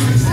Jesus.